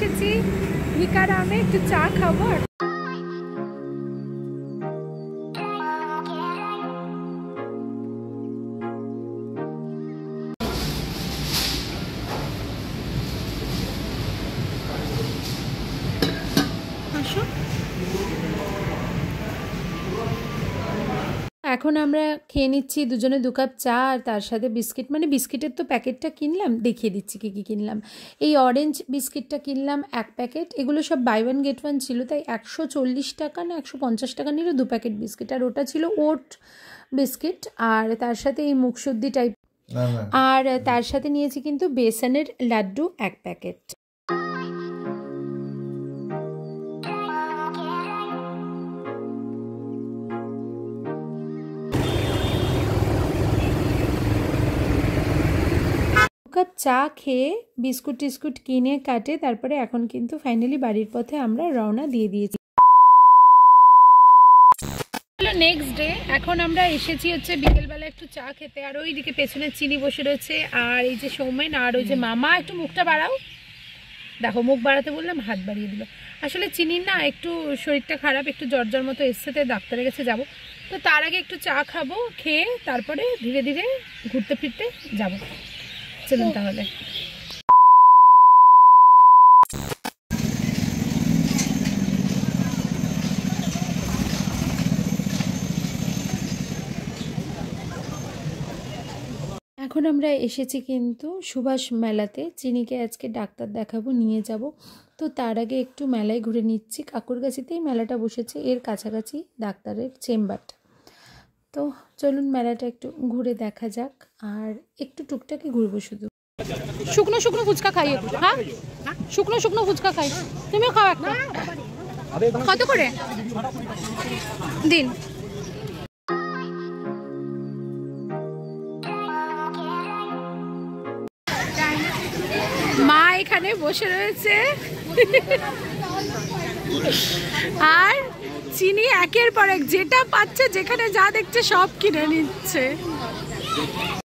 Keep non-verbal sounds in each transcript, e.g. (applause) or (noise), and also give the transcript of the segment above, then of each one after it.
এসেছি ভিকারামে একটু চা খাব এখন আমরা খেয়ে নিচ্ছি দুজনে দু কাপ চা আর তার সাথে বিস্কিট। মানে বিস্কিটের তো প্যাকেটটা কিনলাম দেখিয়ে দিচ্ছি কী কী কিনলাম। এই অরেঞ্জ বিস্কিটটা কিনলাম এক প্যাকেট। এগুলো সব বাই ওয়ান গেট ওয়ান ছিল তাই একশো চল্লিশ টাকা না একশো পঞ্চাশ টাকা নিল দু প্যাকেট বিস্কিট। আর ওটা ছিল ওট বিস্কিট আর তার সাথে এই মুখশুদ্ধি টাইপ আর তার সাথে নিয়েছি কিন্তু বেসনের লাড্ডু এক প্যাকেট। চা খেয়ে বিস্কুট টিস্কুট কিনে কাটে তারপরে এখন কিন্তু ফাইনালি বাড়ির পথে আমরা রওনা দিয়ে দিয়েছি। নেক্সট ডে এখন আমরা এসেছি হচ্ছে বিকেলবেলা একটু চা খেতে আর ওইদিকে পেছনে চিনি বসে রয়েছে আর এই যে সৌমেন আর ওই যে মামা একটু মুখটা বাড়াও। দেখো মুখ বাড়াতে বললাম হাত বাড়িয়ে দিল। আসলে চিনির না একটু শরীরটা খারাপ একটু জ্বর জ্বর মতো এসছে তাই ডাক্তারের কাছে যাব। তো তার আগে একটু চা খাব খেয়ে তারপরে ধীরে ধীরে ঘুরতে ফিরতে যাব। চলুন তাহলে। এখন আমরা এসেছি কিন্তু সুভাষ মেলাতে। চিনিকে আজকে ডাক্তার দেখাবো, নিয়ে যাব। তো তার আগে একটু মেলায় ঘুরে নিচ্ছি। কাকুর কাকুরগাছিতেই মেলাটা বসেছে। এর কাছাকাছি ডাক্তারের চেম্বারটা। তো চলুন মেলাটা একটু ঘুরে দেখা যাক, আর একটু টুকটাকে ঘুরবো শুধু। শুকনো শুকনো ফুচকা খাই হ্যাঁ? শুকনো শুকনো ফুচকা খাই। তুমিও খাও একটা। কত করে? দিন। মা এখানে বসে রয়েছে। আর চিনি একের পর এক, যেটা পাচ্ছে, যেখানে যা দেখছে, সব কিনে নিচ্ছে।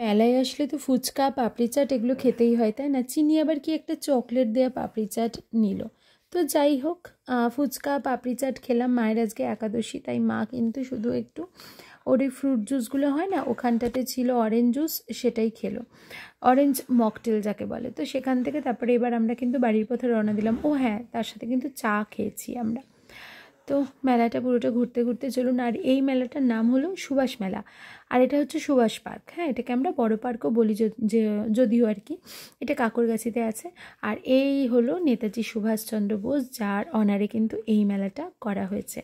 মেলায় আসলে তো ফুচকা, পাপড়ি চাট এগুলো খেতেই হয়, তাই না? চিনি আবার কি একটা চকলেট দেওয়া পাপড়ি চাট নিল? তো যাই হোক ফুচকা, পাপড়ি চাট খেলাম, মায়ের আজকে একাদশী, তাই মা কিন্তু শুধু একটু ওর এই ফ্রুট জুসগুলো হয় না, ওখানটাতে ছিল অরেঞ্জ জুস সেটাই খেলো। অরেঞ্জ মকটেল যাকে বলে। তো সেখান থেকে তারপরে এবার আমরা কিন্তু বাড়ির পথে রওনা দিলাম। ও হ্যাঁ তার সাথে কিন্তু চা খেয়েছি আমরা। তো মেলাটা পুরোটা ঘুরতে ঘুরতে চলুন, আর এই মেলাটার নাম হলো সুভাষ মেলা। আর এটা হচ্ছে সুভাষ পার্ক হ্যাঁ? এটাকে আমরা বড় পার্কও বলি যে, যদিও আর কি। এটা কাকুরগাছিতে আছে। আর এই হলো নেতাজি সুভাষচন্দ্র বোস, যার অনারে কিন্তু এই মেলাটা করা হয়েছে।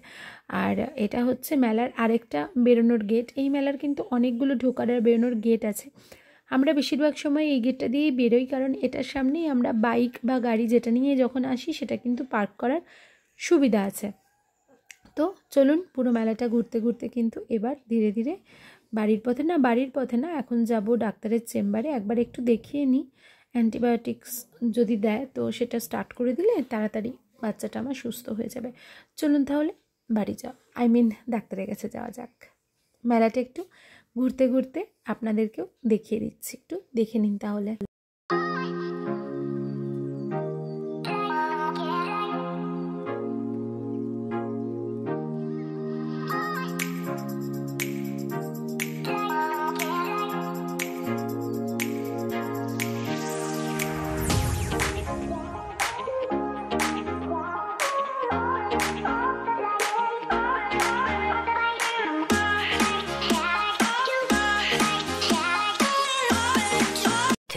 আর এটা হচ্ছে মেলার আরেকটা বেরোনোর গেট। এই মেলার কিন্তু অনেকগুলো ঢোকার আর বেরোনোর গেট আছে। আমরা বেশিরভাগ সময় এই গেটটা দিয়েই বেরোই, কারণ এটার সামনেই আমরা বাইক বা গাড়ি যেটা নিয়ে যখন আসি, সেটা কিন্তু পার্ক করার সুবিধা আছে। তো চলুন পুরো মেলাটা ঘুরতে ঘুরতে কিন্তু এবার ধীরে ধীরে বাড়ির পথে না, বাড়ির পথে না, এখন যাব ডাক্তারের চেম্বারে। একবার একটু দেখিয়ে নিই। অ্যান্টিবায়োটিক্স যদি দেয় তো সেটা স্টার্ট করে দিলে তাড়াতাড়ি বাচ্চাটা আমার সুস্থ হয়ে যাবে। চলুন তাহলে বাড়ি যাও আই মিন ডাক্তারের কাছে যাওয়া যাক। মেলাটা একটু ঘুরতে ঘুরতে আপনাদেরকেও দেখিয়ে দিচ্ছি। একটু দেখে নিন তাহলে।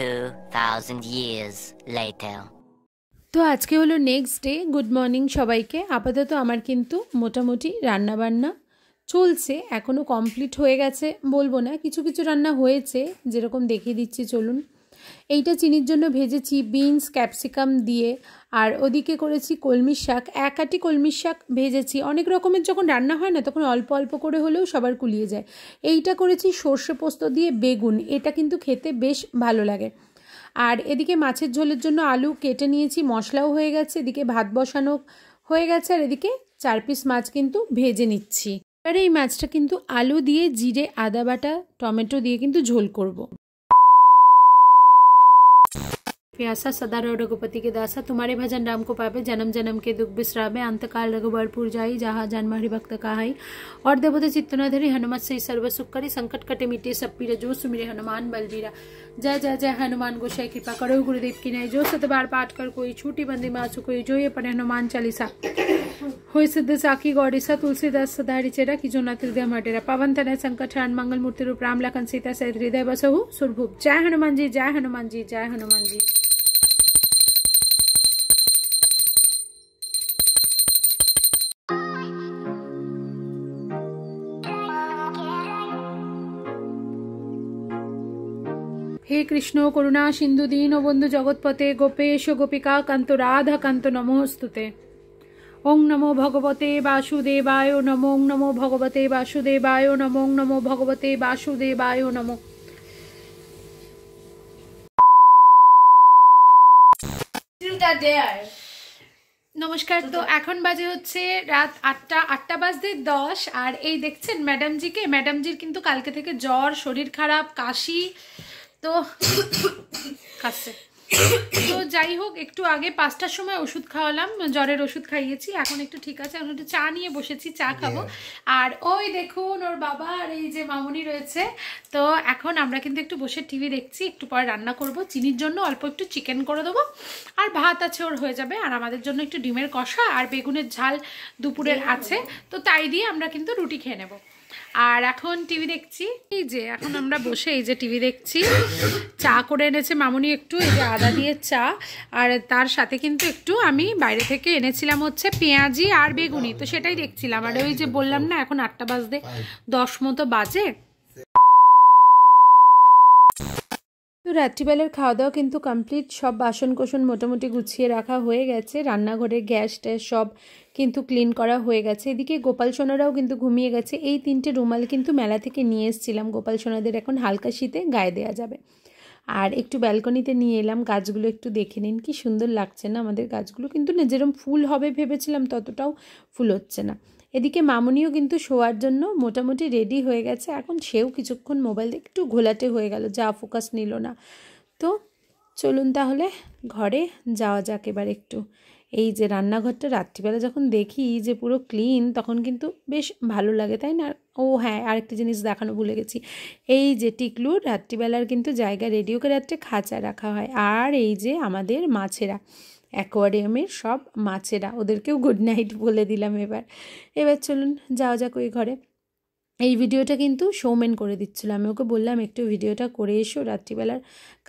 Two thousand years later. তো আজকে হলো নেক্সট ডে গুড মর্নিং সবাইকে আপাতত আমার কিন্তু মোটামুটি রান্নাবান্না চলছে এখনও কমপ্লিট হয়ে গেছে, বলব না, কিছু কিছু রান্না হয়েছে, যেরকম দেখিয়ে দিচ্ছি, চলুন এইটা চিনির জন্য ভেজেছি বিনস, ক্যাপসিকাম দিয়ে। আর ওদিকে করেছি কলমির শাক। এক আটি কলমির শাক ভেজেছি। অনেক রকমের যখন রান্না হয় না, তখন অল্প অল্প করে হলেও সবার কুলিয়ে যায়। এইটা করেছি সর্ষে পোস্ত দিয়ে বেগুন। এটা কিন্তু খেতে বেশ ভালো লাগে। আর এদিকে মাছের ঝোলের জন্য আলু কেটে নিয়েছি, মশলাও হয়ে গেছে। এদিকে ভাত বসানো হয়ে গেছে। আর এদিকে চার পিস মাছ কিন্তু ভেজে নিচ্ছি। এবারে এই মাছটা কিন্তু আলু দিয়ে জিরে, আদা বাটা, টমেটো দিয়ে কিন্তু ঝোল করব। प्यासा सदा रहो रघुपति के दासा। तुम्हारे भजन राम को पावे जन्म जन्म के दुख बिश्रावे अंतकाल रघुबरपुर जाई, जहाँ जन्म हरि भक्त कहाई। और देवते चित्तनाधरी, हनुमत से सर्व सुख करी। संकट कटे मिटे सब पीर, जो सुमिरे हनुमान बलबीरा। जय जय जय, हनुमान गोसाई, कृपा करो गुरुदेव की नहीं जो सतबार पाठ कर कोई छूटी बंदी मासु, कोई जो ये पढ़े हनुमान चालीसा। हो सिद्ध साकी गौरीसा तुलसीदास सदारी चेरा, की जो हृदय मटेरा। पवन तनय संकट हरण मंगल मूर्ति रूप राम लखन सीता सहित हृदय बसहु, सुरभुप। जय हनुमान जी, जय हनुमान जी, जय हनुमान जी। হে কৃষ্ণ করুণা সিন্ধু দীন ও বন্ধু জগৎপতে গোপেশ গোপিকা কান্ত রাধা কান্ত নমস্তুতে। ওং নমো ভগবতে বাসুদেবায় নমো ওং নমো ভগবতে বাসুদেবায় নমো ওং নমো ভগবতে বাসুদেবায় নমো। নমস্কার তো এখন বাজে হচ্ছে রাত আটটা আটটা বাজতে দশ আর এই দেখছেন ম্যাডামজিকে। ম্যাডামজির কিন্তু কালকে থেকে জ্বর শরীর খারাপ কাশি তো কাশছে তো যাই হোক একটু আগে পাঁচটার সময় ওষুধ খাওয়ালাম জ্বরের ওষুধ খাইয়েছি এখন একটু ঠিক আছে এখন একটু চা নিয়ে বসেছি চা খাব। আর ওই দেখুন ওর বাবা আর এই যে মামুনি রয়েছে তো এখন আমরা কিন্তু একটু বসে টিভি দেখছি একটু পরে রান্না করব চিনির জন্য অল্প একটু চিকেন করে দেবো আর ভাত আছে ওর হয়ে যাবে আর আমাদের জন্য একটু ডিমের কষা আর বেগুনের ঝাল দুপুরের আছে তো তাই দিয়ে আমরা কিন্তু রুটি খেয়ে নেব। আর এখন টিভি দেখছি এই যে এখন আমরা বসে এই যে টিভি দেখছি চা করে এনেছে মামুনি একটু এই যে আদা দিয়ে চা। আর তার সাথে কিন্তু একটু আমি বাইরে থেকে এনেছিলাম হচ্ছে পেঁয়াজি আর বেগুনি। তো সেটাই দেখছিলাম। আর ওই যে বললাম না, এখন আটটা বাজতে দশ মতো বাজে। তো রাত্রিবেলার খাওয়া দাওয়া কিন্তু কমপ্লিট সব বাসন কোসন মোটামুটি গুছিয়ে রাখা হয়ে গেছে। রান্নাঘরে গ্যাস ট্যাস সব কিন্তু ক্লিন করা হয়ে গেছে। এদিকে গোপাল সোনারাও কিন্তু ঘুমিয়ে গেছে। এই তিনটে রুমাল কিন্তু মেলা থেকে নিয়ে এসেছিলাম। গোপাল সোনাদের এখন হালকা শীতে গায়ে দেওয়া যাবে। আর একটু ব্যালকনিতে নিয়ে এলাম, গাছগুলো একটু দেখে নিন, কি সুন্দর লাগছে না আমাদের গাছগুলো। কিন্তু না যেরকম ফুল হবে ভেবেছিলাম, ততটাও ফুল হচ্ছে না। এদিকে মামুনিও কিন্তু শোয়ার জন্য মোটামুটি রেডি হয়ে গেছে। এখন সেও কিছুক্ষণ মোবাইল একটু ঘোলাটে হয়ে গেল, যা ফোকাস নিল না। তো চলুন তাহলে ঘরে যাওয়া যাক এবার একটু। এই যে রান্নাঘরটা রাত্রিবেলা যখন দেখি যে পুরো ক্লিন তখন কিন্তু বেশ ভালো লাগে, তাই না? ও হ্যাঁ আরেকটা জিনিস দেখানো ভুলে গেছি। এই যে টিকলুর রাত্রিবেলার কিন্তু জায়গা রেডিওকে রাত্রে খাঁচা রাখা হয়। আর এই যে আমাদের মাছেরা অ্যাকোয়ারিয়ামের সব মাছেরা, ওদেরকেও গুড নাইট বলে দিলাম এবার। এবার চলুন, যাওয়া যাক ওই ঘরে। এই ভিডিওটা কিন্তু সৌমেন করে দিচ্ছিল। আমি ওকে বললাম, একটু ভিডিওটা করে এসো। রাত্রিবেলার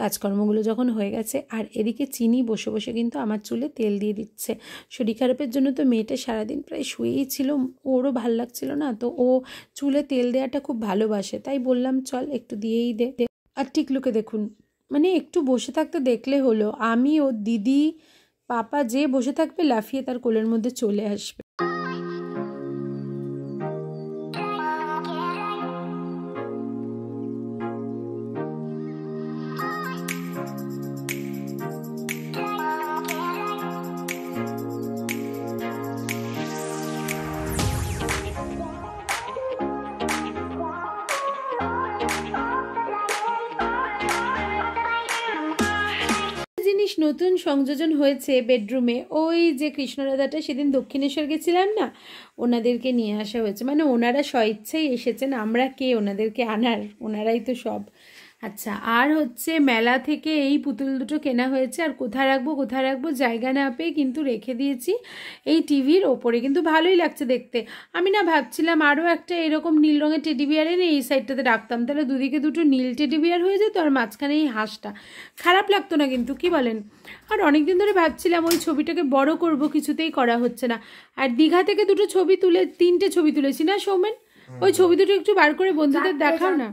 কাজকর্মগুলো যখন হয়ে গেছে, আর এদিকে চিনি বসে বসে কিন্তু আমার চুলে তেল দিয়ে দিচ্ছে। শরীর খারাপের জন্য তো মেয়েটা সারাদিন প্রায় শুয়েই ছিল, ওরও ভালো লাগছিল না, তো ও চুলে তেল দেওয়াটা খুব ভালোবাসে। তাই বললাম, চল একটু দিয়েই দে। আর টিকলুকে দেখুন মানে একটু বসে থাকতে দেখলে হলো, আমি ও দিদি, পাপা যে বসে থাকবে, লাফিয়ে তার কোলের মধ্যে চলে আসবে। নতুন সংযোজন হয়েছে বেডরুমে। ওই যে কৃষ্ণরাধাটা সেদিন দক্ষিণেশ্বর গেছিলাম না, ওনাদেরকে নিয়ে আসা হয়েছে। মানে ওনারা স্বইচ্ছেই এসেছেন, আমরা কে? ওনাদেরকে আনার, ওনারাই তো সব। আচ্ছা আর হচ্ছে মেলা থেকে এই পুতুল দুটো কেনা হয়েছে আর কোথায় রাখব কোথায় রাখব জায়গা না পেয়ে কিন্তু রেখে দিয়েছি এই টিভির ওপরে। কিন্তু ভালোই লাগছে দেখতে। আমি না ভাবছিলাম আরও একটা এরকম নীল রঙের টেডি বিয়ার এনে এই সাইডটাতে রাখতাম। তাহলে দুদিকে দুটো নীল টেডি বিয়ার হয়ে যেত আর মাঝখানে এই হাঁসটা। খারাপ লাগতো না কিন্তু কি বলেন? আর অনেকদিন ধরে ভাবছিলাম ওই ছবিটাকে বড় করব কিছুতেই করা হচ্ছে না। আর দীঘা থেকে দুটো ছবি তুলে তিনটে ছবি তুলেছি না সৌমেন? ওই ছবি দুটো একটু বার করে বন্ধুদের দেখাও না।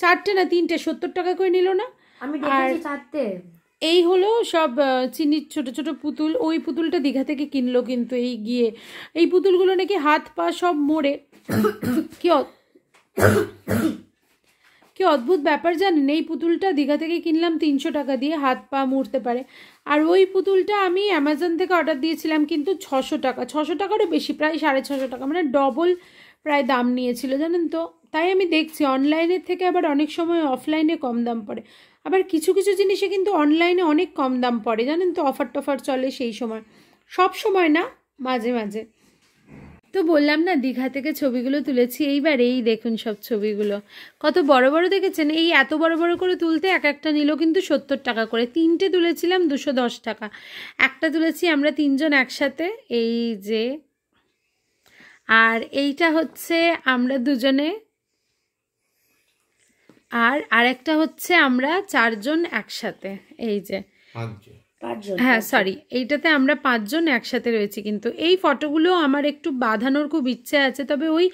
চারটে না তিনটে সত্তর টাকা করে নিল না। আমি আর চারটে। এই হলো সব চিনির ছোট ছোট পুতুল। ওই পুতুলটা দীঘা থেকে কিনলো কিন্তু এই গিয়ে। এই পুতুলগুলো নাকি হাত পা সব মোড়ে কি কি অদ্ভুত ব্যাপার জানেন? এই পুতুলটা দীঘা থেকে কিনলাম তিনশো টাকা দিয়ে হাত পা মুড়তে পারে। আর ওই পুতুলটা আমি অ্যামাজন থেকে অর্ডার দিয়েছিলাম কিন্তু ছশো টাকা ছশো টাকারও বেশি প্রায় সাড়ে ছশো টাকা মানে ডবল প্রায় দাম নিয়েছিল জানেন তো? তাই আমি দেখছি অনলাইনের থেকে আবার অনেক সময় অফলাইনে কম দাম পড়ে। আবার কিছু কিছু জিনিসে কিন্তু অনলাইনে অনেক কম দাম পড়ে। জানেন তো, অফার টফার চলে সেই সময়। সব সময় না, মাঝে মাঝে। তো বললাম না, দীঘা থেকে ছবিগুলো তুলেছি, এইবার এই দেখুন সব ছবিগুলো। কত বড় বড় দেখেছেন? এই এত বড় বড় করে তুলতে এক একটা নিল কিন্তু সত্তর টাকা করে। তিনটে তুলেছিলাম, দুশো দশ টাকা। একটা তুলেছি আমরা তিনজন একসাথে, এই যে। আর এইটা হচ্ছে আমরা দুজনে আর আরেকটা হচ্ছে আমরা চারজন একসাথে এই যে। পাঁচজন। হ্যাঁ সরি এইটাতে আমরা পাঁচজন একসাথে রয়েছি কিন্তু। এই ফটোগুলো আমার একটু বাঁধানোর খুব ইচ্ছে আছে তবে ওই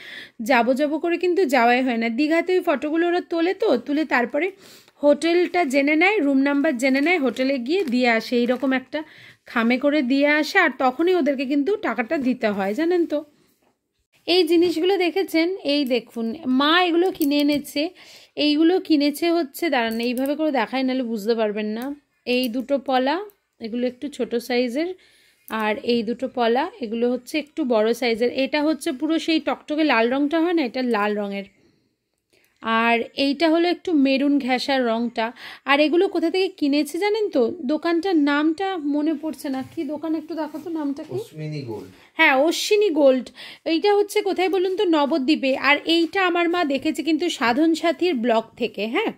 যাব যাব করে কিন্তু যাওয়াই হয় না। দীঘাতে ওই ফটোগুলো ওরা তোলে তো তুলে তারপরে হোটেলটা জেনে নেয় রুম নাম্বার জেনে নেয় হোটেলে গিয়ে দিয়ে আসে। এইরকম একটা খামে করে দিয়ে আসে আর তখনই ওদেরকে কিন্তু টাকাটা দিতে হয় জানেন তো? এই জিনিসগুলো দেখেছেন? এই দেখুন, মা এগুলো কিনে এনেছে। এইগুলো কিনেছে হচ্ছে, দাঁড়ান, এইভাবে করে দেখায় নাহলে বুঝতে পারবেন না। এই দুটো পলা, এগুলো একটু ছোট সাইজের, আর এই দুটো পলা, এগুলো হচ্ছে একটু বড় সাইজের। এটা হচ্ছে পুরো সেই টকটকে লাল রঙটা হয় না? এটা লাল রঙের। আর এইটা হলো একটু মেরুন ঘেঁষার রঙটা আর এগুলো কোথা থেকে কিনেছে জানেন তো? দোকানটার নামটা মনে পড়ছে না। কি দোকান একটু দেখো তো নামটা কি? গোল্ড। হ্যাঁ অশ্বিনী গোল্ড। এইটা হচ্ছে কোথায় বলুন তো? নবদ্বীপে। আর এইটা আমার মা দেখেছে কিন্তু সাধন সাথীর ব্লগ থেকে হ্যাঁ?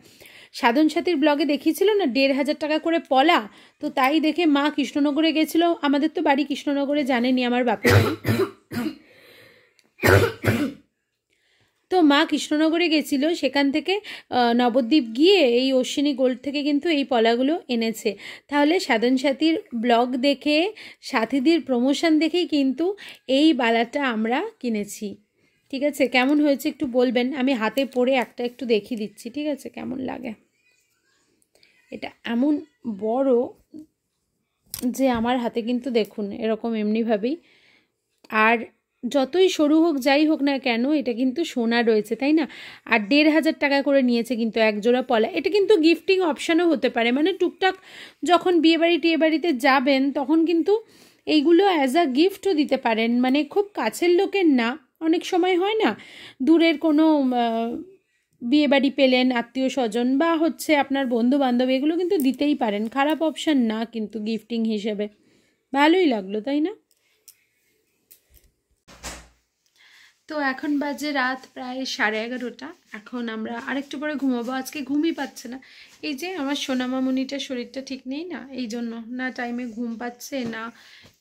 সাধন সাথীর ব্লগে দেখিয়েছিল না দেড় হাজার টাকা করে পলা? তো তাই দেখে মা কৃষ্ণনগরে গেছিল। আমাদের তো বাড়ি কৃষ্ণনগরে জানেনি আমার বাপের (coughs) মা কৃষ্ণনগরে গেছিল, সেখান থেকে নবদ্বীপ গিয়ে এই অশ্বিনী গোল্ড থেকে কিন্তু এই পলাগুলো এনেছে। তাহলে সাধন সাথীর ব্লগ দেখে, সাথীদের প্রমোশন দেখেই কিন্তু এই বালাটা আমরা কিনেছি। ঠিক আছে? কেমন হয়েছে একটু বলবেন? আমি হাতে পরে একটা একটু দেখিয়ে দিচ্ছি। ঠিক আছে? কেমন লাগে? এটা এমন বড় যে আমার হাতে কিন্তু দেখুন, এরকম এমনিভাবেই আর যতই সরু হোক, যাই হোক না কেন, এটা কিন্তু সোনা রয়েছে, তাই না? আর দেড় হাজার টাকা করে নিয়েছে কিন্তু এক জোড়া পলা। এটা কিন্তু গিফটিং অপশানও হতে পারে। মানে টুকটাক যখন বিয়েবাড়ি টিয়েবাড়িতে যাবেন, তখন কিন্তু এইগুলো অ্যাজ আ গিফটও দিতে পারেন। মানে খুব কাছের লোকের না। অনেক সময় হয় না, দূরের কোনো বিয়েবাড়ি পেলেন, আত্মীয় স্বজন বা হচ্ছে আপনার বন্ধু বান্ধব এগুলো কিন্তু দিতেই পারেন। খারাপ অপশান না কিন্তু গিফটিং হিসেবে। ভালোই লাগল, তাই না? তো এখন বাজে রাত প্রায় সাড়ে এগারোটা। এখন আমরা আরেকটু পরে ঘুমাবো। আজকে ঘুমই পাচ্ছে না। এই যে আমার সোনামামুনিটার শরীরটা ঠিক নেই না, এই জন্য না টাইমে ঘুম পাচ্ছে, না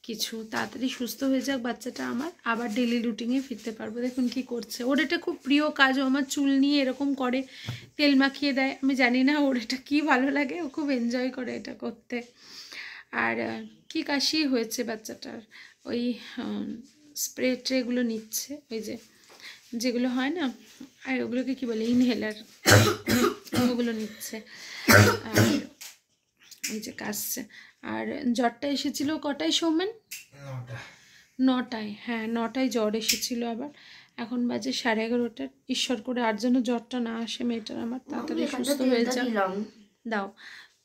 কিছু। তাড়াতাড়ি সুস্থ হয়ে যাক বাচ্চাটা আমার। আবার ডেলি রুটিনে ফিরতে পারব। দেখুন কি করছে। ওর এটা খুব প্রিয় কাজ। ও আমার চুল নিয়ে এরকম করে তেল মাখিয়ে দেয়। আমি জানি না ওর এটা কী ভালো লাগে। ও খুব এনজয় করে এটা করতে। আর কি কাশি হয়েছে বাচ্চাটার? ওই স্প্রে ট্রেগুলো নিচ্ছে ওই যে যেগুলো হয় না আর ওগুলোকে কি বলে ইনহেলার (coughs) ওগুলো নিচ্ছে আর এই যে কাশছে আর জ্বরটা এসেছিল কটায় সৌমেন? নটায়। হ্যাঁ নটায় জ্বর এসেছিল আবার এখন বাজে সাড়ে এগারোটার ঈশ্বর করে আর যেন জ্বরটা না আসে মেয়েটার আমার তাড়াতাড়ি সুস্থ হয়ে যাক। দাও।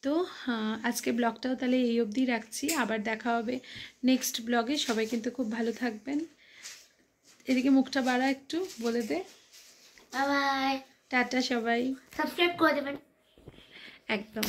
তো আহ, আজকে ব্লগটাও তাহলে এই অবধি রাখছি। আবার দেখা হবে নেক্সট ব্লগে। সবাই কিন্তু খুব ভালো থাকবেন। এদিকে মুখটা বাড়া একটু বলে দে। বাই টাটা সবাই। সাবস্ক্রাইব করে দেবেন। একদম।